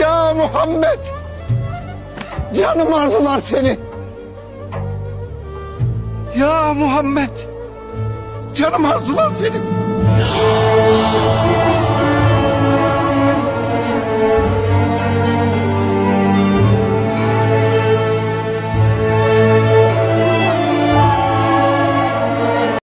Ya Muhammed! Canım arzular seni. Ya Muhammed! Canım arzular seni.